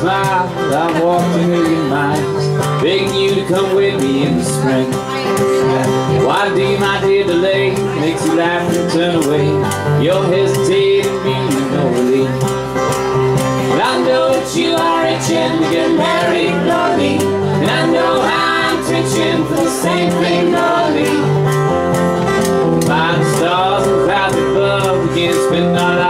smile I've walked a million miles Begging you to come with me in the spring. Why do my dear delay? Makes you laugh and turn away. You're hesitating me no relief But I know that you are itching to get married, Lordy And I know I'm twitching for the same thing, Lordy Find stars and clouds above We can't spend our lives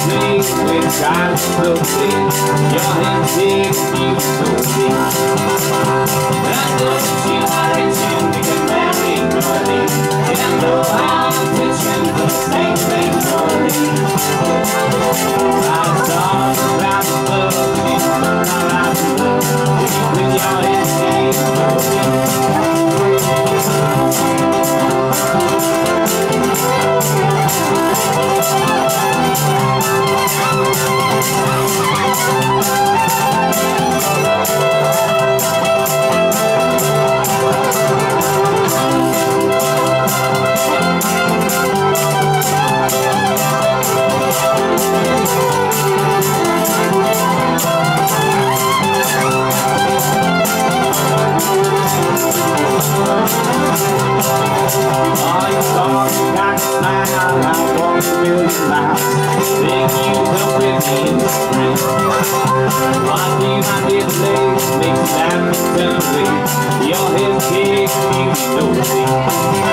see, sleep with time slowly Your hands in you deep And I know you are itching to Nora And know how itching for the same thing, Nora I about your a million miles you. Why do you not Your head cake, you know